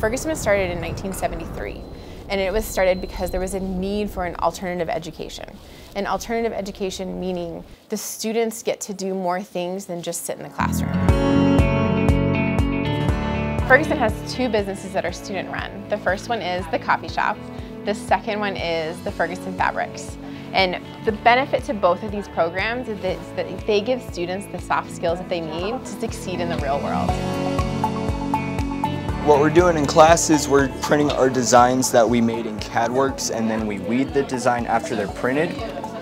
Ferguson was started in 1973 and it was started because there was a need for an alternative education. An alternative education meaning the students get to do more things than just sit in the classroom. Ferguson has two businesses that are student run. The first one is the coffee shop. The second one is the Ferguson Fabrics. And the benefit to both of these programs is that they give students the soft skills that they need to succeed in the real world. What we're doing in class is we're printing our designs that we made in CADWorks and then we weed the design after they're printed,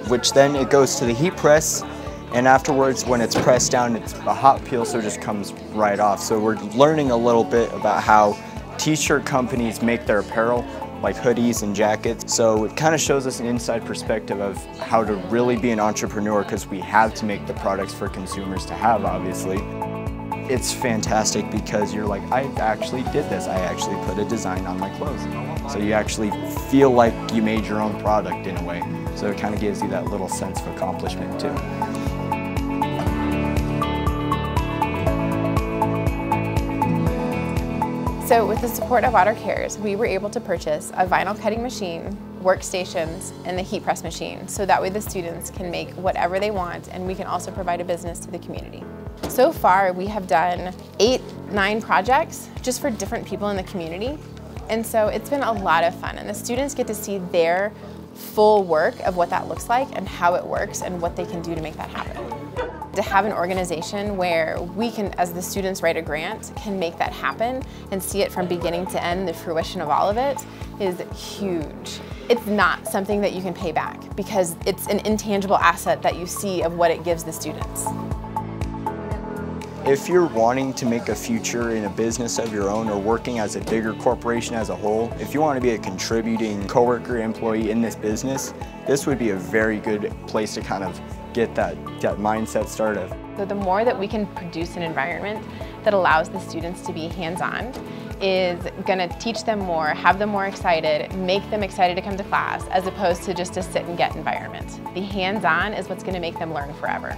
which then it goes to the heat press and afterwards when it's pressed down it's a hot peel so it just comes right off. So we're learning a little bit about how t-shirt companies make their apparel like hoodies and jackets. So it kind of shows us an inside perspective of how to really be an entrepreneur because we have to make the products for consumers to have obviously it's fantastic because you're like, I actually did this. I actually put a design on my clothes. So you actually feel like you made your own product in a way. So it kind of gives you that little sense of accomplishment too. So with the support of Otter Cares, we were able to purchase a vinyl cutting machine, workstations, and the heat press machine. So that way the students can make whatever they want and we can also provide a business to the community. So far, we have done eight, nine projects just for different people in the community. And so it's been a lot of fun and the students get to see their full work of what that looks like and how it works and what they can do to make that happen. To have an organization where we can, as the students write a grant, can make that happen and see it from beginning to end, the fruition of all of it, is huge. It's not something that you can pay back because it's an intangible asset that you see of what it gives the students. If you're wanting to make a future in a business of your own or working as a bigger corporation as a whole, if you want to be a contributing coworker employee in this business, this would be a very good place to kind of get that, that mindset started. So the more that we can produce an environment that allows the students to be hands-on is going to teach them more, have them more excited, make them excited to come to class as opposed to just a sit and get environment. The hands-on is what's going to make them learn forever.